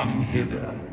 Come hither.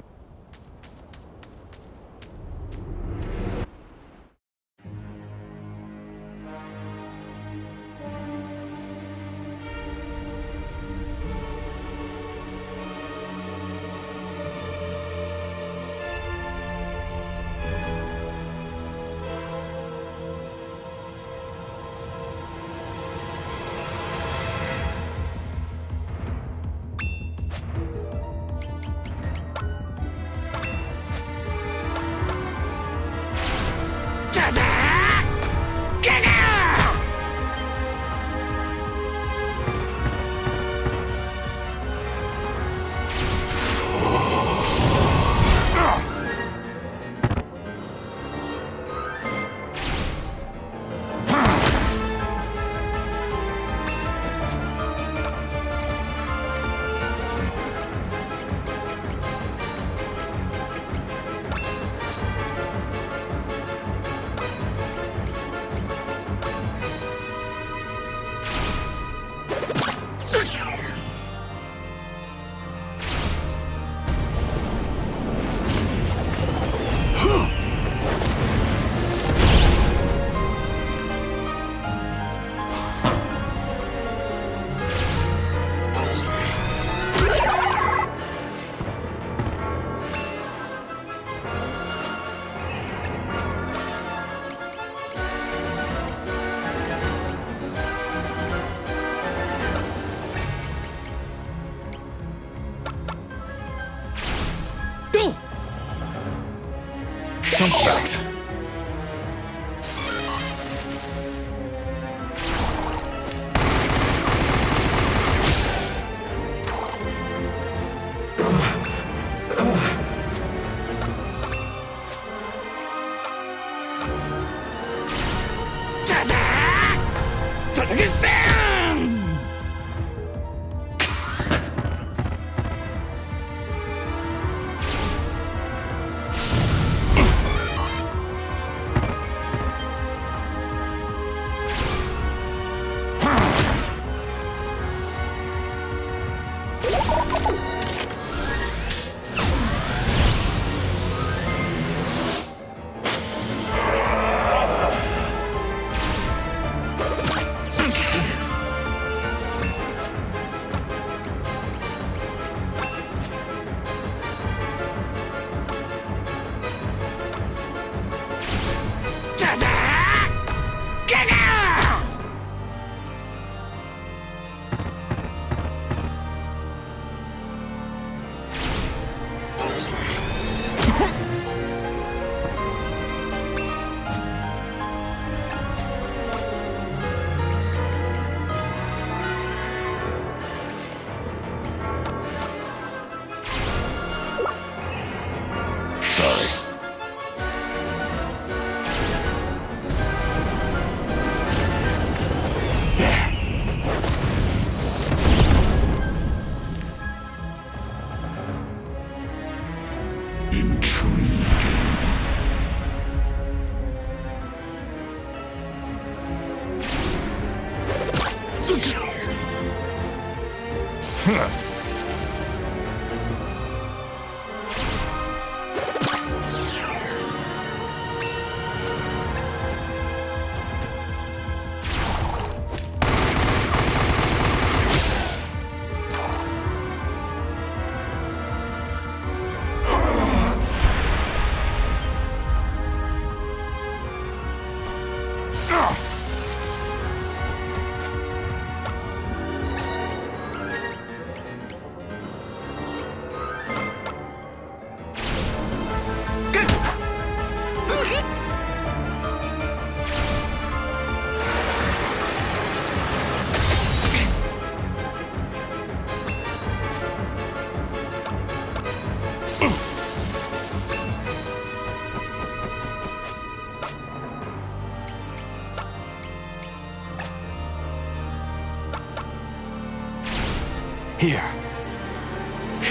Here.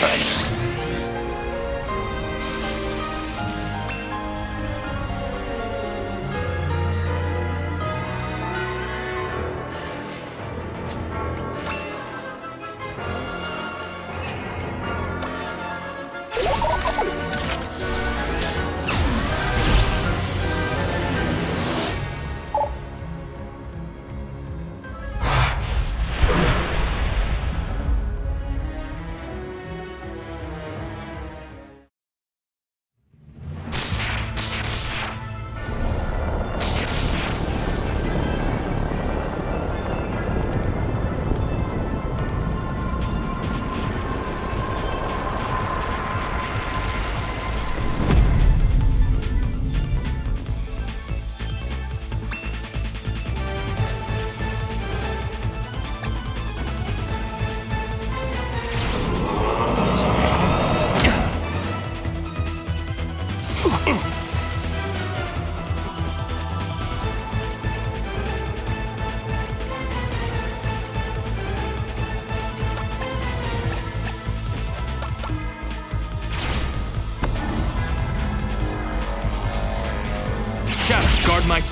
Thanks.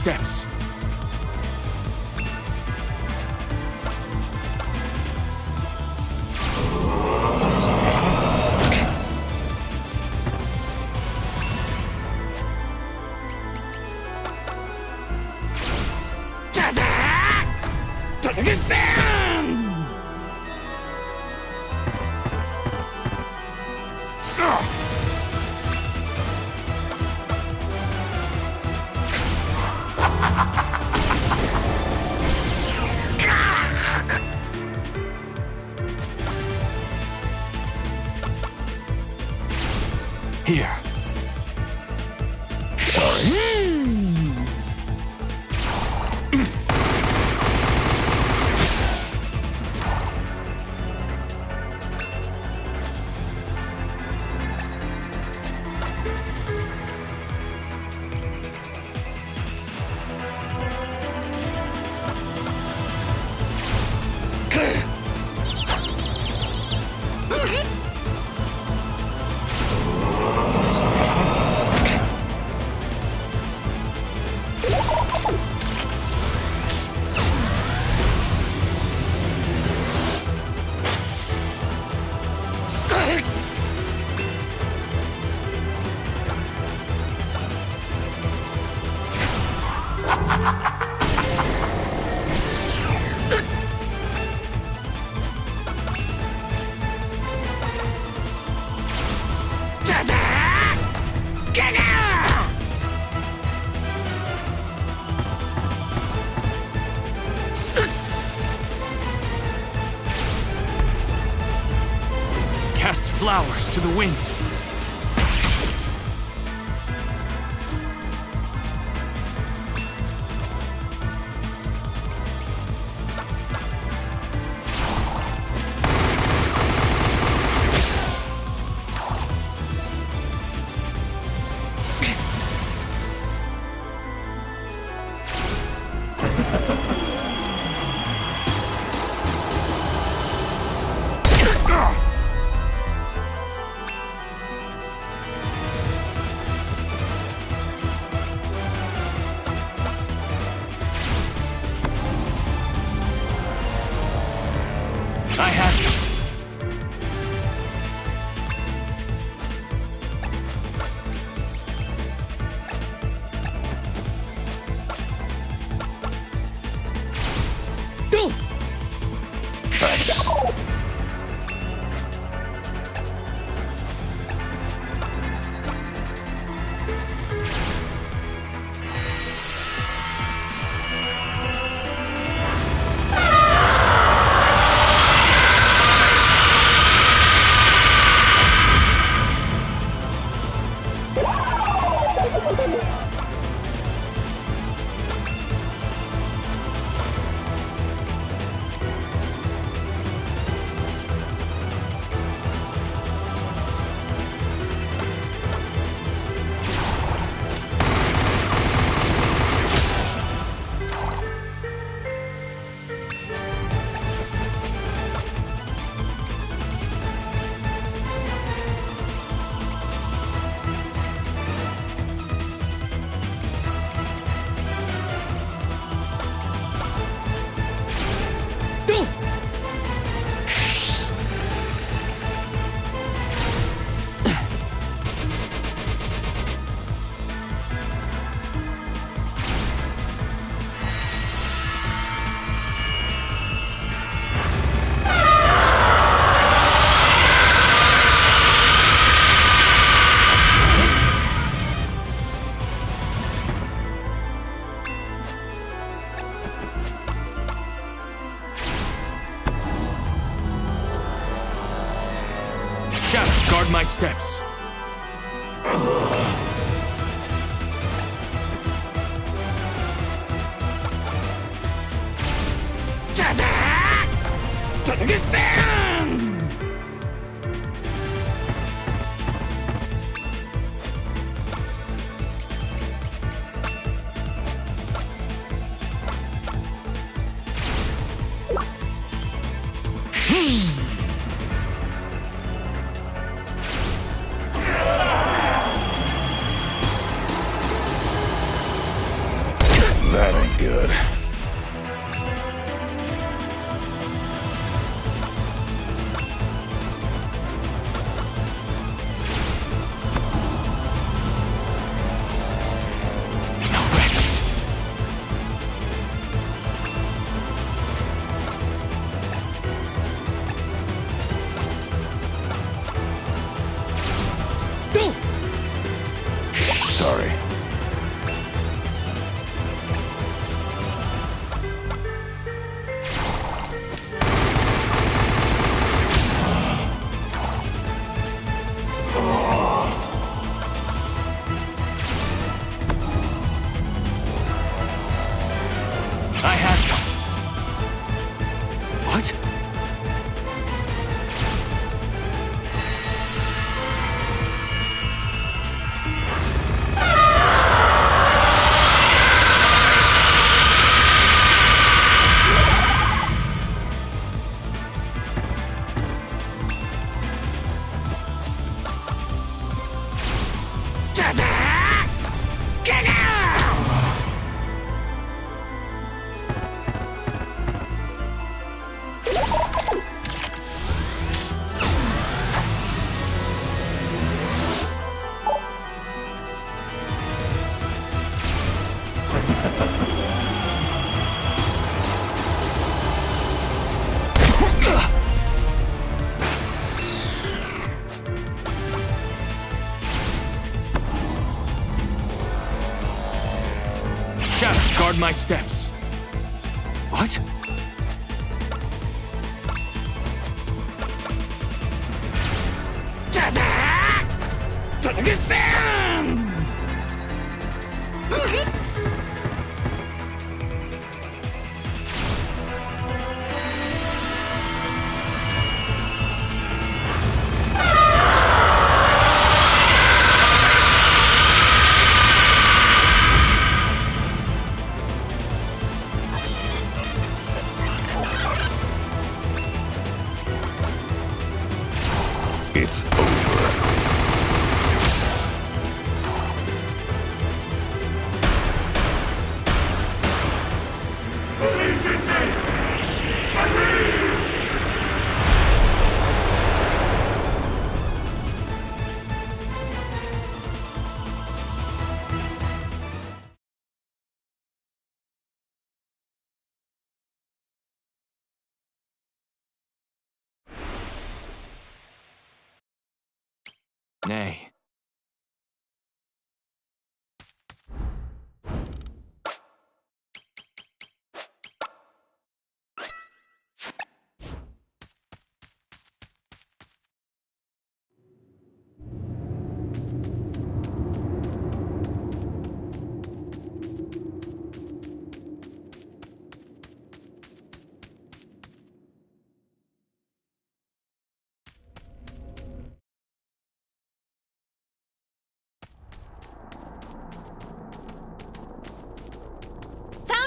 Steps. Here. My steps. Nay.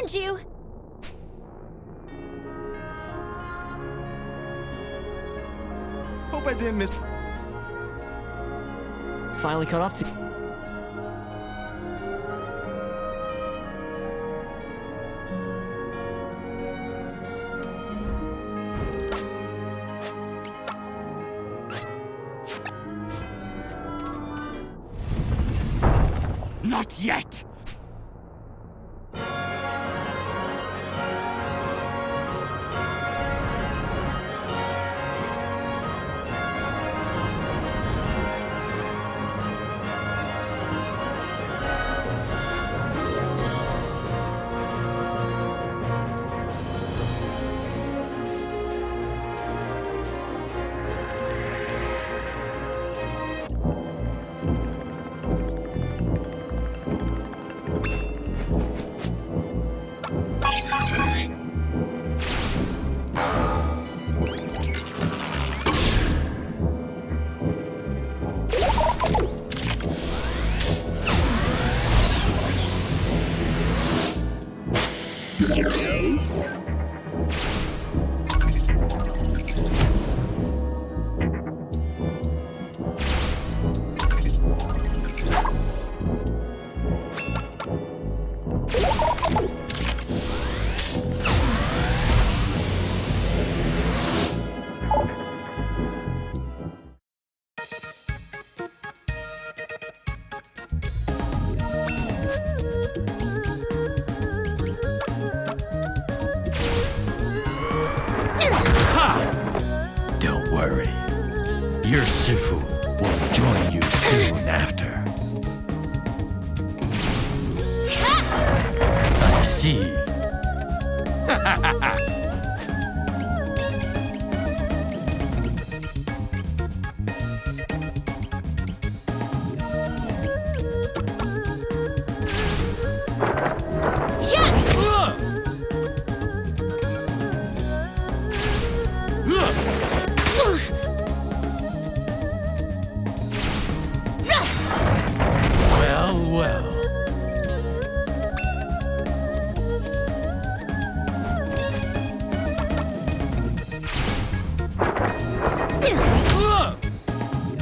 Found you! Hope I didn't miss. Finally caught up to. Not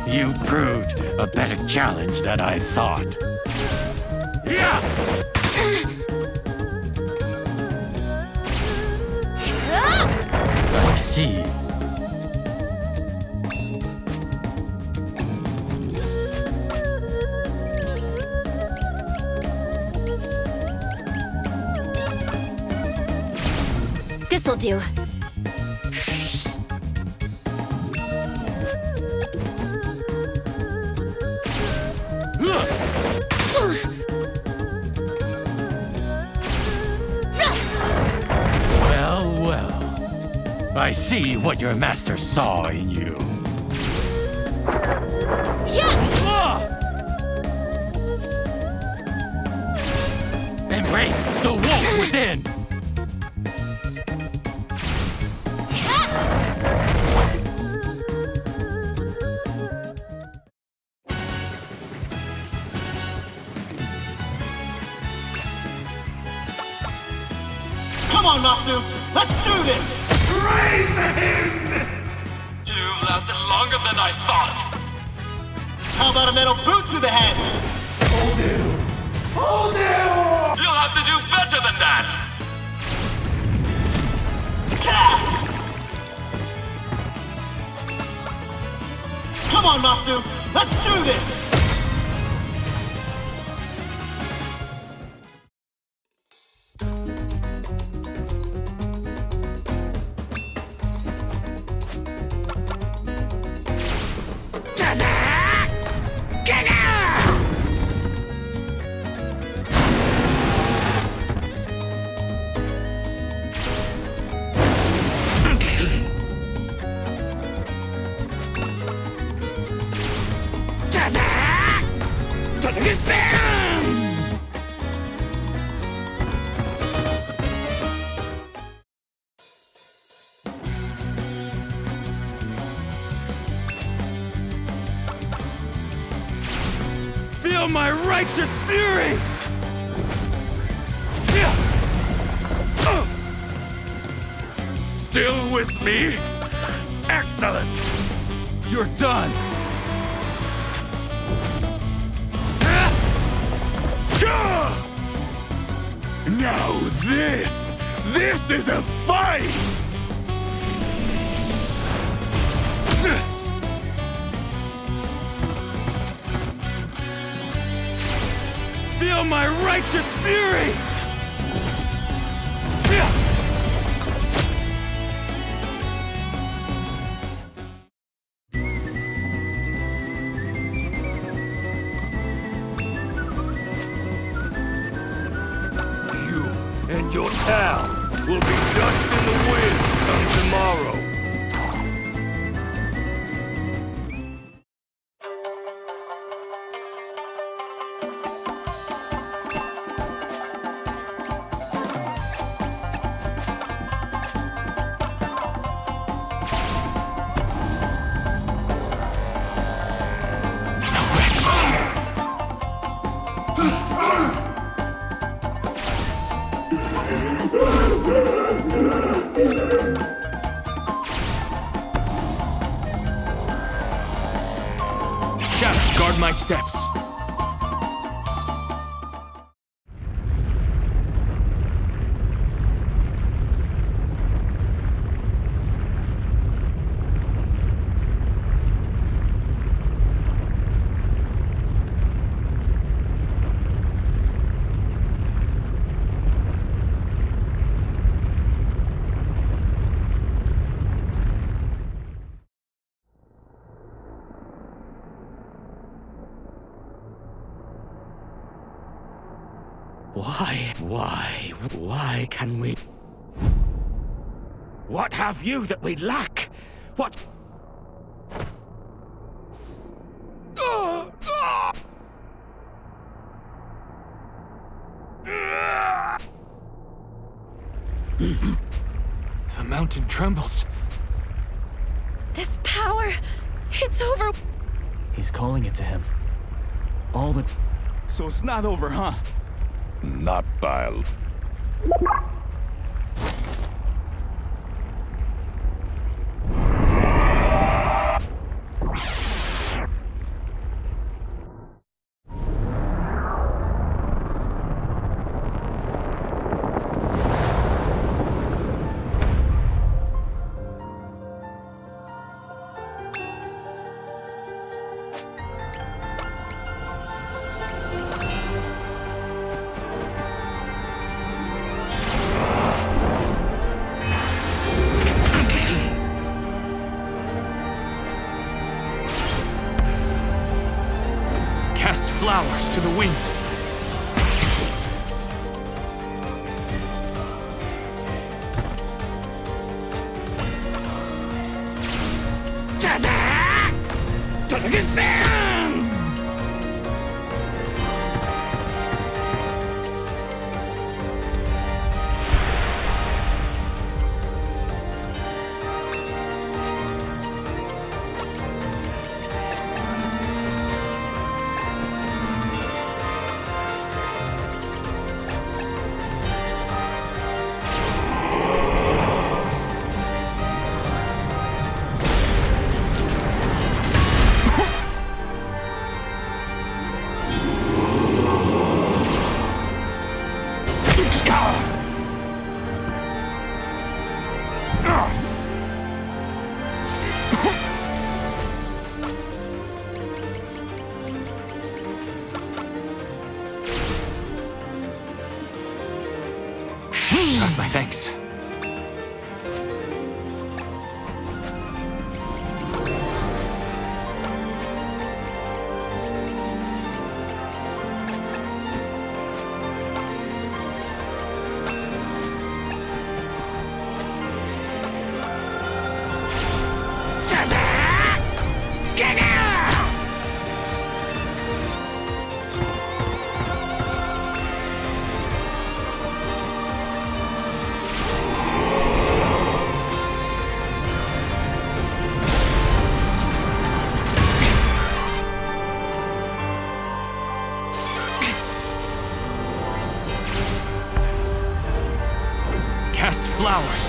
You proved a better challenge than I thought. Yeah! I see. This'll do. I see what your master saw in you. My righteous fury! Still with me? Excellent! You're done! Now this! This is a fight! Feel my righteous fury! Steps. What have you that we lack? What... The mountain trembles. This power, it's over. He's calling it to him. All the. So it's not over, huh? Not by... wind.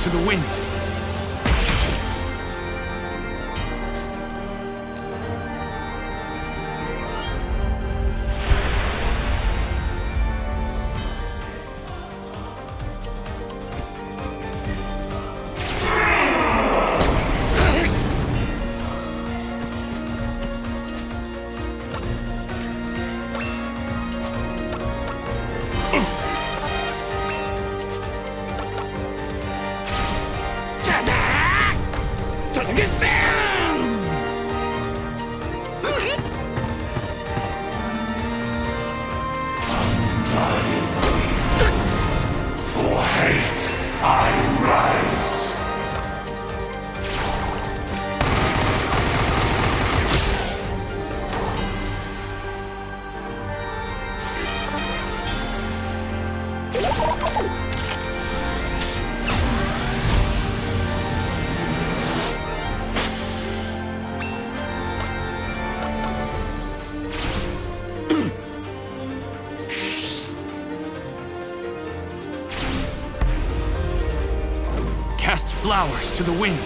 To the wind. Flowers to the wind.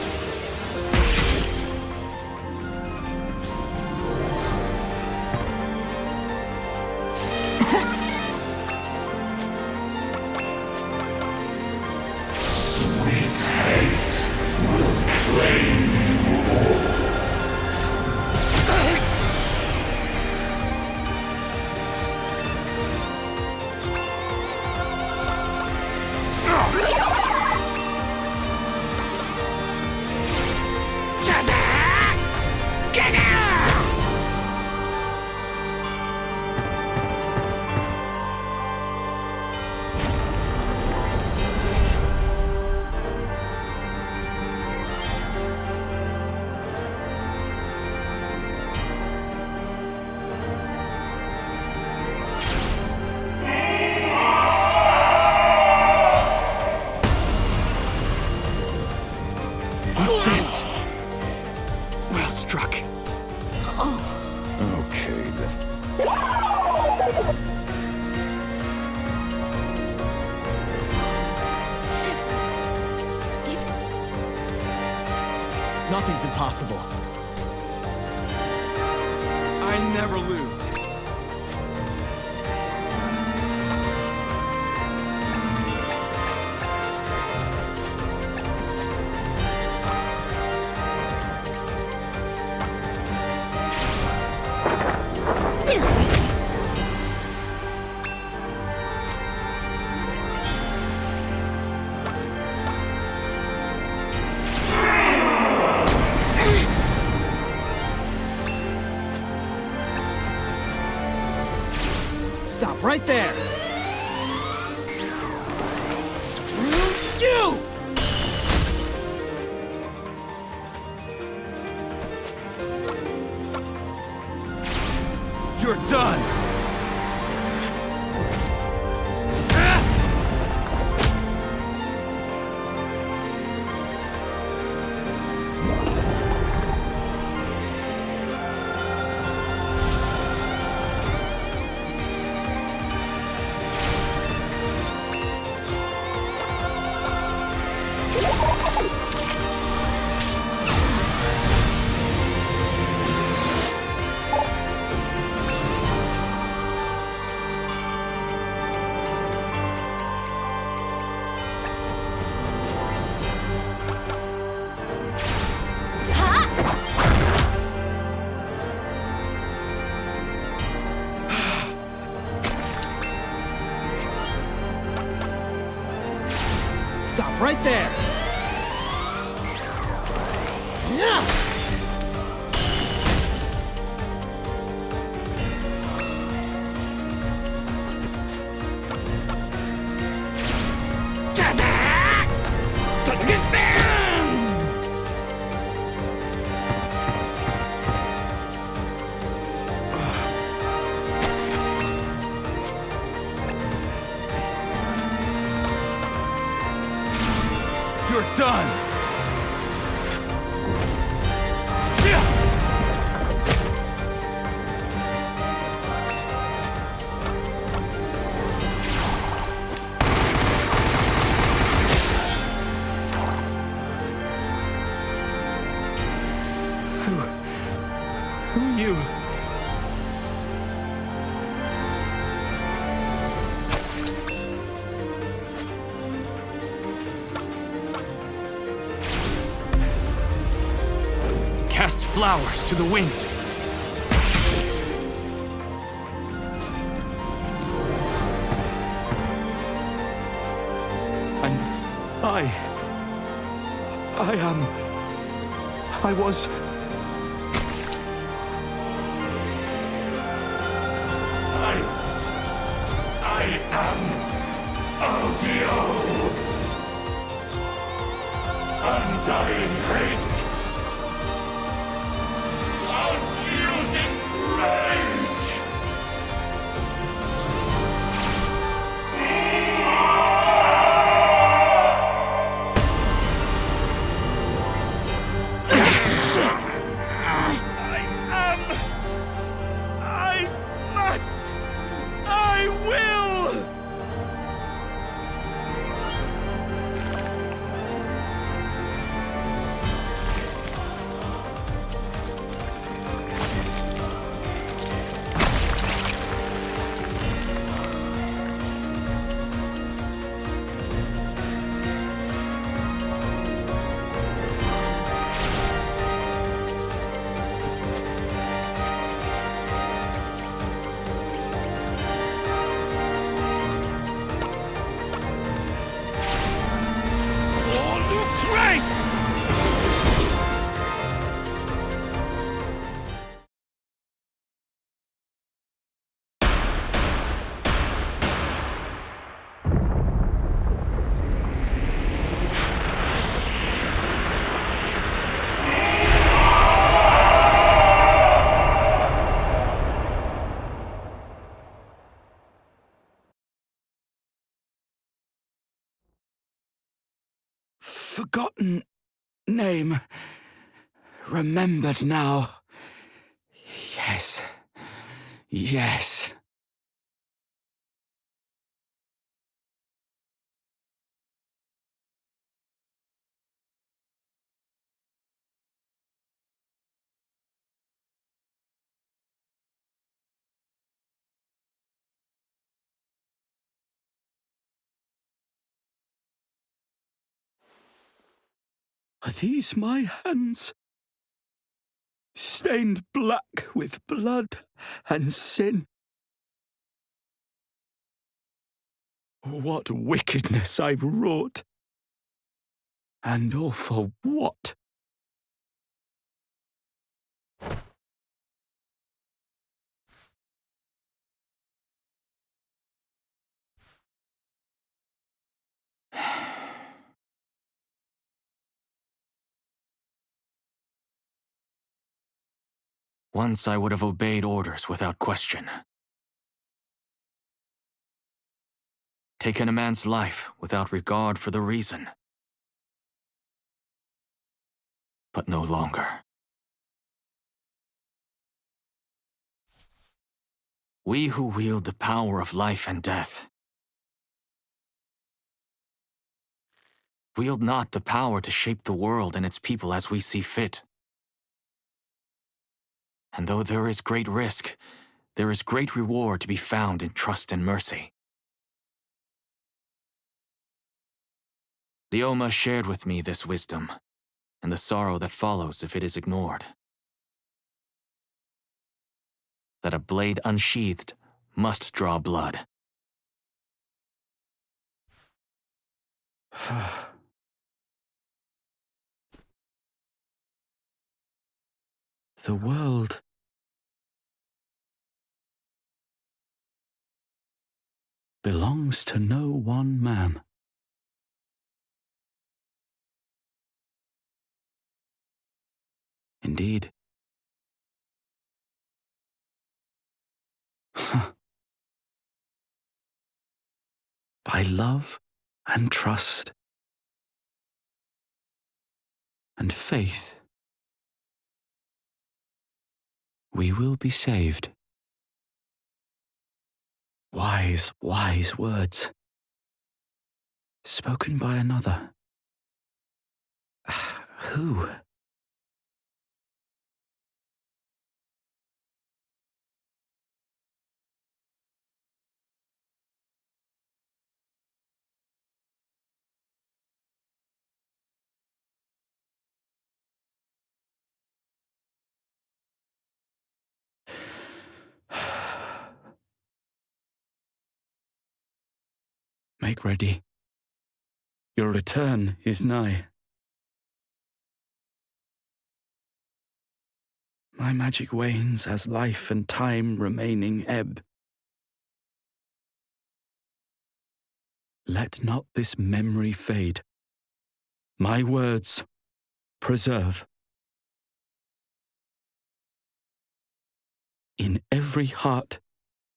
You're done! Who are you? Cast flowers to the wind. And I. I am. I was. Forgotten name. Remembered now. Yes. Yes. Are these my hands? Stained black with blood and sin. What wickedness I've wrought! And all for what? Once I would have obeyed orders without question. Taken a man's life without regard for the reason. But no longer. We who wield the power of life and death wield not the power to shape the world and its people as we see fit. And though there is great risk, there is great reward to be found in trust and mercy. Ryoma shared with me this wisdom, and the sorrow that follows if it is ignored. That a blade unsheathed must draw blood. the world. belongs to no one man. Indeed. By love and trust and faith we will be saved. Wise, wise words. Spoken by another. Who? Make ready. Your return is nigh. My magic wanes as life and time remaining ebb. Let not this memory fade. My words preserve. In every heart,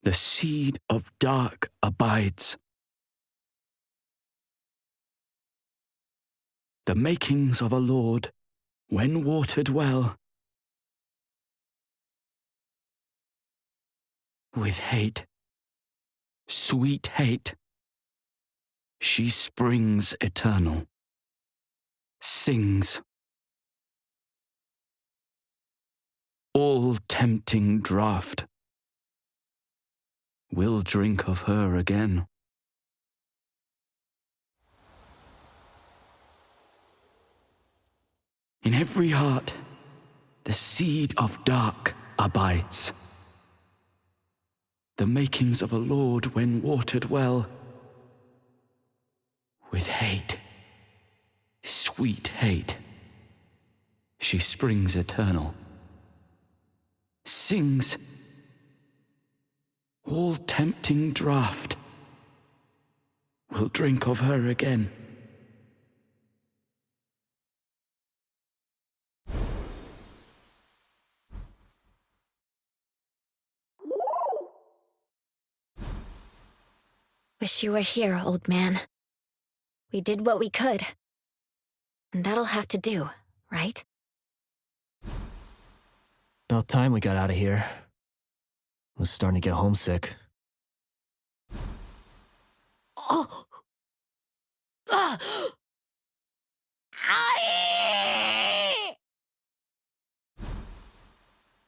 the seed of dark abides. The makings of a lord, when watered well. With hate, sweet hate, she springs eternal, sings. All tempting draught will drink of her again. In every heart, the seed of dark abides. The makings of a lord when watered well. With hate, sweet hate, she springs eternal. Sings all tempting draught will drink of her again. Wish you were here, old man. We did what we could. And that'll have to do, right? About time we got out of here. I was starting to get homesick. Oh! Ah!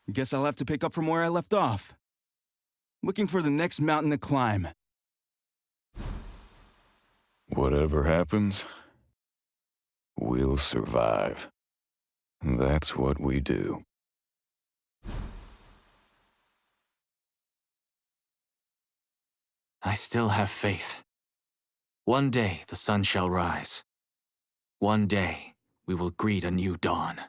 Guess I'll have to pick up from where I left off. Looking for the next mountain to climb. Whatever happens, We'll survive. That's what we do. I still have faith. One day the sun shall rise. One day we will greet a new dawn.